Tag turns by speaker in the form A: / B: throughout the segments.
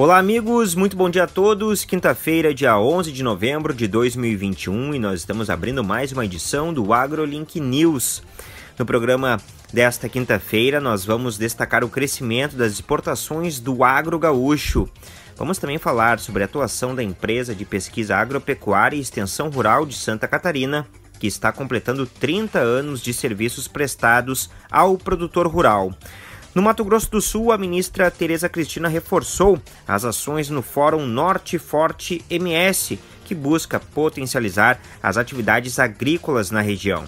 A: Olá, amigos, muito bom dia a todos. Quinta-feira, dia 11 de novembro de 2021, e nós estamos abrindo mais uma edição do AgroLink News. No programa desta quinta-feira, nós vamos destacar o crescimento das exportações do agro gaúcho. Vamos também falar sobre a atuação da empresa de pesquisa agropecuária e extensão rural de Santa Catarina, que está completando 30 anos de serviços prestados ao produtor rural. No Mato Grosso do Sul, a ministra Tereza Cristina reforçou as ações no Fórum Norte Forte MS, que busca potencializar as atividades agrícolas na região.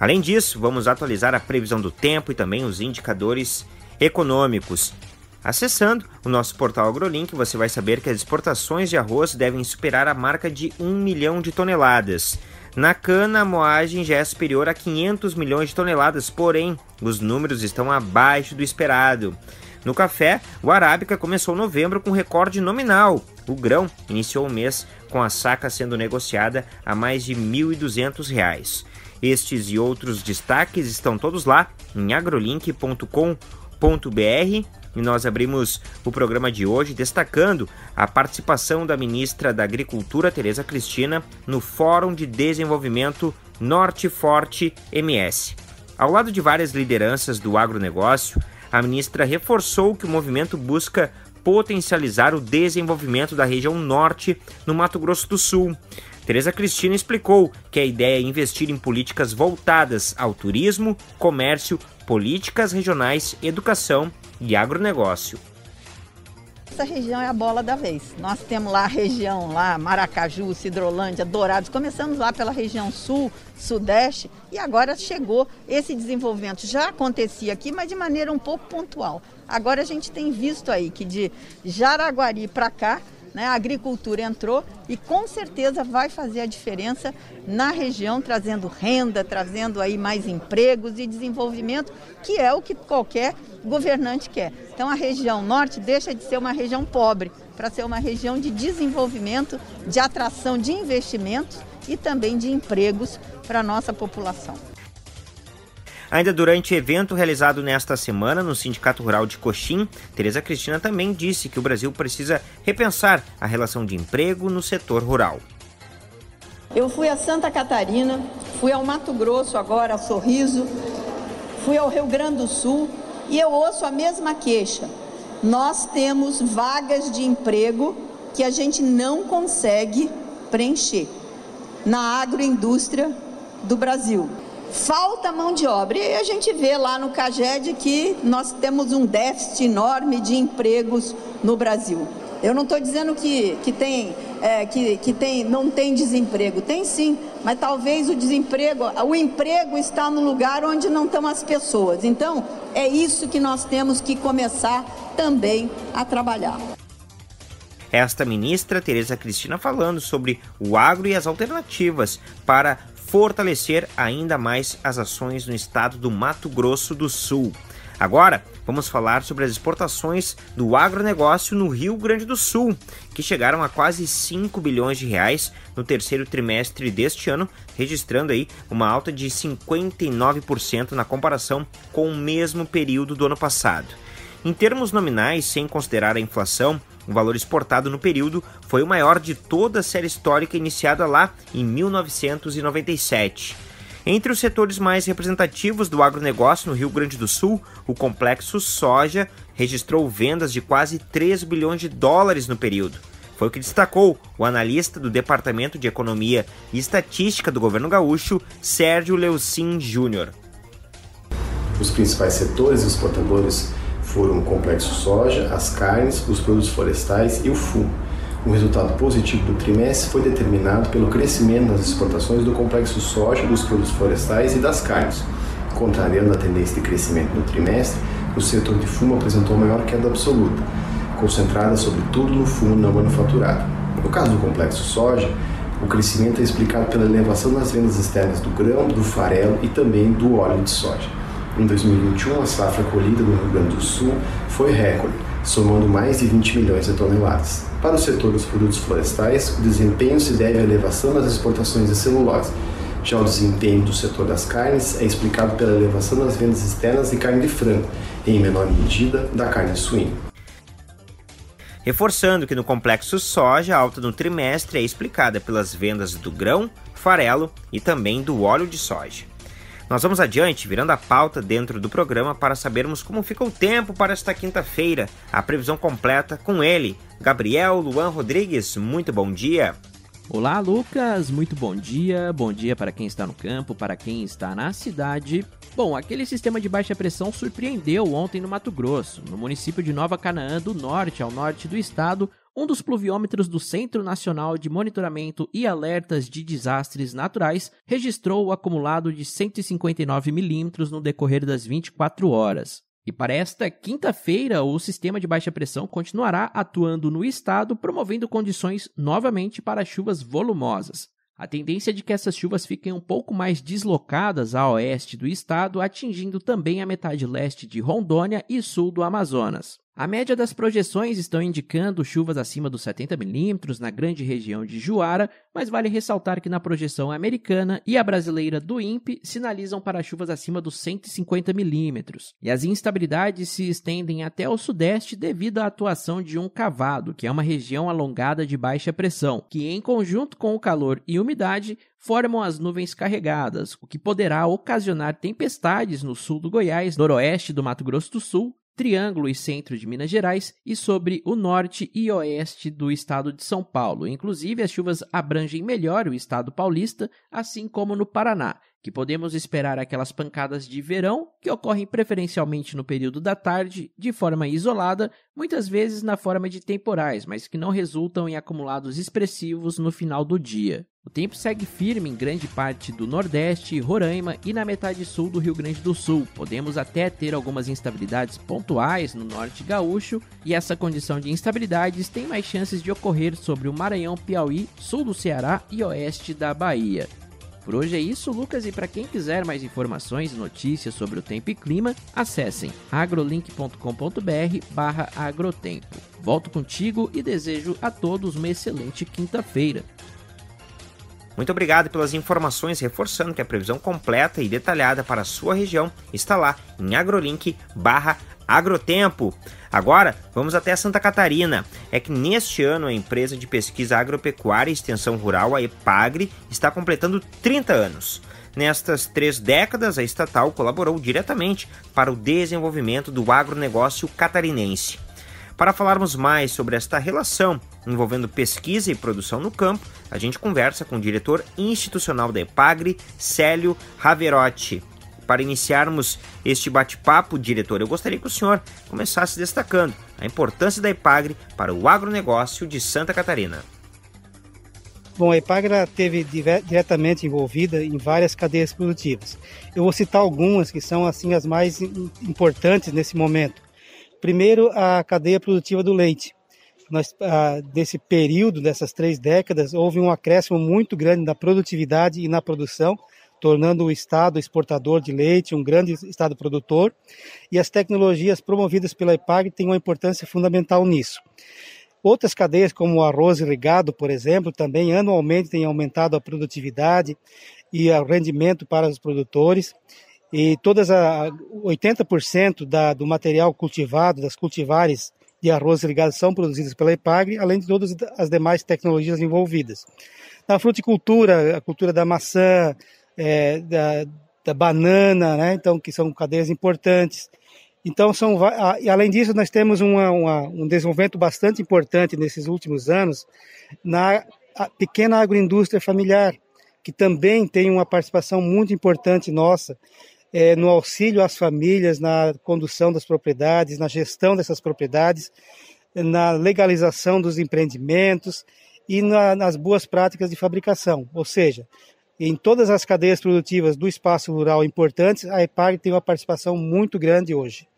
A: Além disso, vamos atualizar a previsão do tempo e também os indicadores econômicos. Acessando o nosso portal AgroLink, você vai saber que as exportações de arroz devem superar a marca de 1 milhão de toneladas. Na cana, a moagem já é superior a 500 milhões de toneladas, porém, os números estão abaixo do esperado. No café, o Arábica começou novembro com recorde nominal. O grão iniciou o mês com a saca sendo negociada a mais de R$ 1.200. Estes e outros destaques estão todos lá em agrolink.com.br e nós abrimos o programa de hoje destacando a participação da ministra da Agricultura, Tereza Cristina, no Fórum de Desenvolvimento Norte Forte MS. Ao lado de várias lideranças do agronegócio, a ministra reforçou que o movimento busca potencializar o desenvolvimento da região norte no Mato Grosso do Sul. Tereza Cristina explicou que a ideia é investir em políticas voltadas ao turismo, comércio, políticas regionais, educação e agronegócio.
B: Essa região é a bola da vez. Nós temos lá a região lá, Maracaju, Cidrolândia, Dourados. Começamos lá pela região sul, sudeste e agora chegou esse desenvolvimento. Já acontecia aqui, mas de maneira um pouco pontual. Agora a gente tem visto aí que de Jaraguari para cá né? A agricultura entrou e com certeza vai fazer a diferença na região, trazendo renda, trazendo aí mais empregos e desenvolvimento, que é o que qualquer governante quer. Então a região norte deixa de ser uma região pobre para ser uma região de desenvolvimento, de atração de investimentos e também de empregos para a nossa população.
A: Ainda durante evento realizado nesta semana no Sindicato Rural de Coxim, Tereza Cristina também disse que o Brasil precisa repensar a relação de emprego no setor rural.
B: Eu fui a Santa Catarina, fui ao Mato Grosso agora, a Sorriso, fui ao Rio Grande do Sul e eu ouço a mesma queixa. Nós temos vagas de emprego que a gente não consegue preencher na agroindústria do Brasil. Falta mão de obra. E a gente vê lá no CAGED que nós temos um déficit enorme de empregos no Brasil. Eu não estou dizendo que, que, tem, é, que, que tem, não tem desemprego. Tem sim, mas talvez o desemprego, o emprego está no lugar onde não estão as pessoas. Então, é isso que nós temos que começar também a trabalhar.
A: Esta ministra Tereza Cristina falando sobre o agro e as alternativas para fortalecer ainda mais as ações no estado do Mato Grosso do Sul. Agora, vamos falar sobre as exportações do agronegócio no Rio Grande do Sul, que chegaram a quase 5 bilhões de reais no terceiro trimestre deste ano, registrando aí uma alta de 59% na comparação com o mesmo período do ano passado. Em termos nominais, sem considerar a inflação, o valor exportado no período foi o maior de toda a série histórica iniciada lá em 1997. Entre os setores mais representativos do agronegócio no Rio Grande do Sul, o complexo soja registrou vendas de quase 3 bilhões de dólares no período. Foi o que destacou o analista do Departamento de Economia e Estatística do governo gaúcho, Sérgio Leucin Júnior.
C: Os principais setores exportadores foram o complexo soja, as carnes, os produtos florestais e o fumo. O resultado positivo do trimestre foi determinado pelo crescimento das exportações do complexo soja, dos produtos florestais e das carnes. Contrariando a tendência de crescimento no trimestre, o setor de fumo apresentou maior queda absoluta, concentrada sobretudo no fumo não manufaturado. No caso do complexo soja, o crescimento é explicado pela elevação das vendas externas do grão, do farelo e também do óleo de soja. Em 2021, a safra colhida no Rio Grande do Sul foi recorde, somando mais de 20 milhões de toneladas. Para o setor dos produtos florestais, o desempenho se deve à elevação das exportações de celulose. Já o desempenho do setor das carnes é explicado pela elevação das vendas externas de carne de frango, e em menor medida da carne suína.
A: reforçando que no complexo soja a alta no trimestre é explicada pelas vendas do grão, farelo e também do óleo de soja. Nós vamos adiante, virando a pauta dentro do programa para sabermos como fica o tempo para esta quinta-feira, a previsão completa com ele, Gabriel Luan Rodrigues. Muito bom dia.
D: Olá, Lucas. Muito bom dia. Bom dia para quem está no campo, para quem está na cidade. Bom, aquele sistema de baixa pressão surpreendeu ontem no Mato Grosso, no município de Nova Canaã do Norte, ao norte do estado, um dos pluviômetros do Centro Nacional de Monitoramento e Alertas de Desastres Naturais registrou o acumulado de 159 milímetros no decorrer das 24 horas. E para esta quinta-feira, o sistema de baixa pressão continuará atuando no estado, promovendo condições novamente para chuvas volumosas. A tendência é de que essas chuvas fiquem um pouco mais deslocadas a oeste do estado, atingindo também a metade leste de Rondônia e sul do Amazonas. A média das projeções estão indicando chuvas acima dos 70 milímetros na grande região de Juara, mas vale ressaltar que na projeção americana e a brasileira do INPE sinalizam para chuvas acima dos 150 milímetros. E as instabilidades se estendem até o sudeste devido à atuação de um cavado, que é uma região alongada de baixa pressão, que em conjunto com o calor e umidade formam as nuvens carregadas, o que poderá ocasionar tempestades no sul do Goiás, noroeste do Mato Grosso do Sul Triângulo e Centro de Minas Gerais e sobre o norte e oeste do estado de São Paulo. Inclusive, as chuvas abrangem melhor o estado paulista, assim como no Paraná, que podemos esperar aquelas pancadas de verão que ocorrem preferencialmente no período da tarde, de forma isolada, muitas vezes na forma de temporais, mas que não resultam em acumulados expressivos no final do dia. O tempo segue firme em grande parte do Nordeste, Roraima e na metade sul do Rio Grande do Sul. Podemos até ter algumas instabilidades pontuais no norte gaúcho, e essa condição de instabilidades tem mais chances de ocorrer sobre o Maranhão, Piauí, sul do Ceará e oeste da Bahia. Por hoje é isso, Lucas, e para quem quiser mais informações e notícias sobre o tempo e clima, acessem agrolink.com.br/agrotempo. Volto contigo e desejo a todos uma excelente quinta-feira.
A: Muito obrigado pelas informações, reforçando que a previsão completa e detalhada para a sua região está lá em agrolink barra agrotempo. Agora, vamos até Santa Catarina. É que neste ano a empresa de pesquisa agropecuária e extensão rural, a EPAGRE, está completando 30 anos. Nestas três décadas, a estatal colaborou diretamente para o desenvolvimento do agronegócio catarinense. Para falarmos mais sobre esta relação envolvendo pesquisa e produção no campo, a gente conversa com o diretor institucional da EPAGRE, Célio Raverotti. Para iniciarmos este bate-papo, diretor, eu gostaria que o senhor começasse destacando a importância da EPAGRE para o agronegócio de Santa Catarina.
E: Bom, a EPAGRE esteve diretamente envolvida em várias cadeias produtivas. Eu vou citar algumas que são assim as mais importantes nesse momento. Primeiro, a cadeia produtiva do leite. Nós, ah, desse período, dessas três décadas, houve um acréscimo muito grande na produtividade e na produção, tornando o Estado exportador de leite, um grande Estado produtor, e as tecnologias promovidas pela EPAG têm uma importância fundamental nisso. Outras cadeias, como o arroz irrigado, por exemplo, também anualmente têm aumentado a produtividade e o rendimento para os produtores e todas a 80% da, do material cultivado, das cultivares de arroz irrigado são produzidas pela EPAGRE, além de todas as demais tecnologias envolvidas. Na fruticultura, a cultura da maçã, é, da, da, banana, né? então que são cadeias importantes. Então são, além disso nós temos uma, uma, um desenvolvimento bastante importante nesses últimos anos na pequena agroindústria familiar, que também tem uma participação muito importante nossa é, no auxílio às famílias, na condução das propriedades, na gestão dessas propriedades, na legalização dos empreendimentos e na, nas boas práticas de fabricação. Ou seja, em todas as cadeias produtivas do espaço rural importantes, a EPAG tem uma participação muito grande hoje.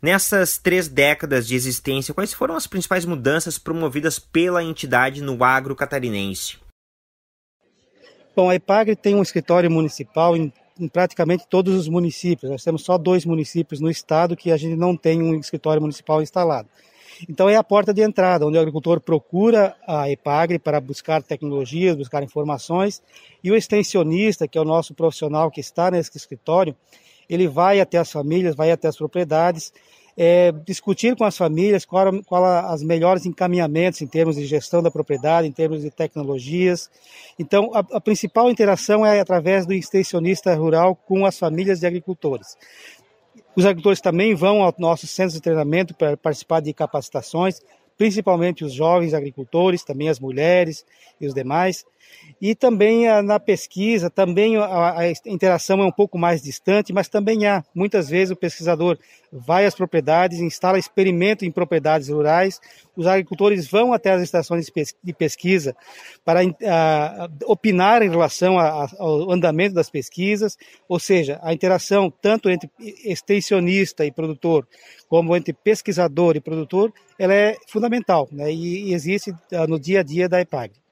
A: Nessas três décadas de existência, quais foram as principais mudanças promovidas pela entidade no agro catarinense?
E: Bom, a EPAGRE tem um escritório municipal em, em, praticamente todos os municípios. Nós temos só dois municípios no estado que a gente não tem um escritório municipal instalado. Então é a porta de entrada, onde o agricultor procura a EPAGRE para buscar tecnologias, buscar informações, e o extensionista, que é o nosso profissional que está nesse escritório, ele vai até as famílias, vai até as propriedades, é, discutir com as famílias qual, qual as melhores encaminhamentos em termos de gestão da propriedade, em termos de tecnologias. Então, a, a principal interação é através do extensionista rural com as famílias de agricultores. Os agricultores também vão aos nossos centros de treinamento para participar de capacitações, principalmente os jovens agricultores, também as mulheres e os demais. E também ah, na pesquisa, também a, interação é um pouco mais distante, mas também há. Muitas vezes o pesquisador vai às propriedades, instala experimento em propriedades rurais, os agricultores vão até as estações de pesquisa para uh, opinar em relação ao andamento das pesquisas, ou seja, a interação tanto entre extensionista e produtor, como entre pesquisador e produtor, ela é fundamental né, e, existe uh, no dia a dia da EPAG.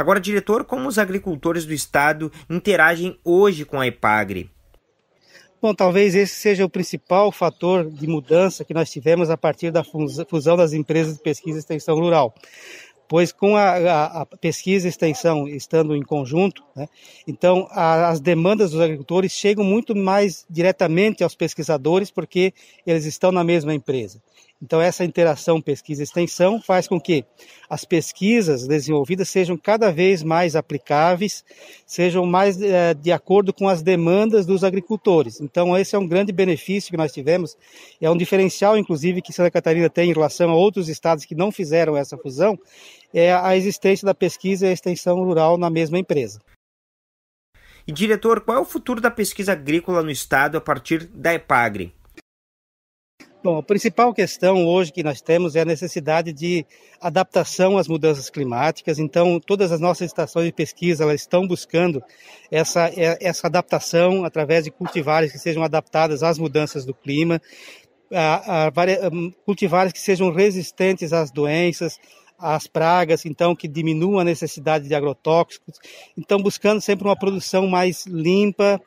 A: Agora, diretor, como os agricultores do estado interagem hoje com a EPAGRE?
E: Bom, talvez esse seja o principal fator de mudança que nós tivemos a partir da fusão das empresas de pesquisa e extensão rural. Pois com a, a, a pesquisa e extensão estando em conjunto, né, então a, as demandas dos agricultores chegam muito mais diretamente aos pesquisadores porque eles estão na mesma empresa. Então, essa interação pesquisa-extensão faz com que as pesquisas desenvolvidas sejam cada vez mais aplicáveis, sejam mais é, de acordo com as demandas dos agricultores. Então, esse é um grande benefício que nós tivemos, é um diferencial, inclusive, que Santa Catarina tem em relação a outros estados que não fizeram essa fusão, é a existência da pesquisa e extensão rural na mesma empresa.
A: E, diretor, qual é o futuro da pesquisa agrícola no estado a partir da EPAGRE?
E: Bom, a principal questão hoje que nós temos é a necessidade de adaptação às mudanças climáticas. Então, todas as nossas estações de pesquisa elas estão buscando essa, é, essa adaptação através de cultivares que sejam adaptadas às mudanças do clima, a, a, cultivares que sejam resistentes às doenças, às pragas, então que diminuam a necessidade de agrotóxicos. Então, buscando sempre uma produção mais limpa,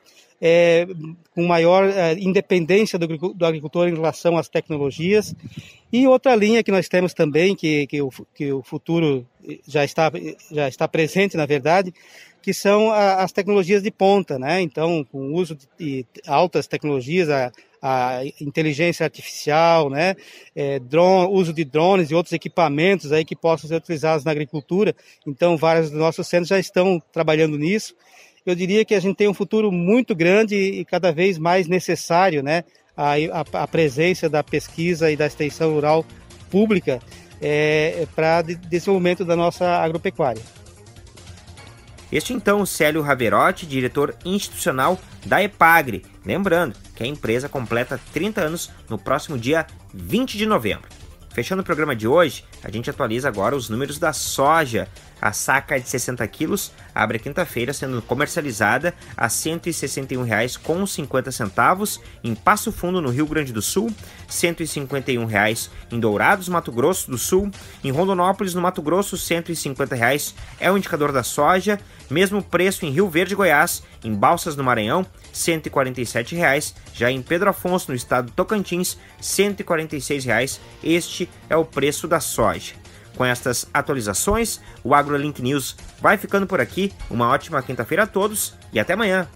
E: é, com maior é, independência do, do, agricultor em relação às tecnologias. E outra linha que nós temos também, que, que, o, que o futuro já está, já está presente, na verdade, que são a, as tecnologias de ponta, né? Então, com o uso de, de altas tecnologias, a, a, inteligência artificial, né? É, drone, uso de drones e outros equipamentos aí que possam ser utilizados na agricultura. Então, vários dos nossos centros já estão trabalhando nisso eu diria que a gente tem um futuro muito grande e cada vez mais necessário, né? A, a, a presença da pesquisa e da extensão rural pública é, para desenvolvimento da nossa agropecuária.
A: Este então Célio Raverotti, diretor institucional da EPAGRE. Lembrando que a empresa completa 30 anos no próximo dia 20 de novembro. Fechando o programa de hoje, a gente atualiza agora os números da soja. A saca de 60 quilos abre quinta-feira sendo comercializada a R$ 161,50 em Passo Fundo, no Rio Grande do Sul, R$ 151,00 em Dourados, Mato Grosso do Sul, em Rondonópolis, no Mato Grosso, R$ 150,00 é o indicador da soja, mesmo preço em Rio Verde, Goiás, em Balsas, no Maranhão, R$ 147,00, já em Pedro Afonso, no estado do Tocantins, R$ 146,00. Este é o preço da soja. Com estas atualizações, o AgroLink News vai ficando por aqui. Uma ótima quinta-feira a todos e até amanhã.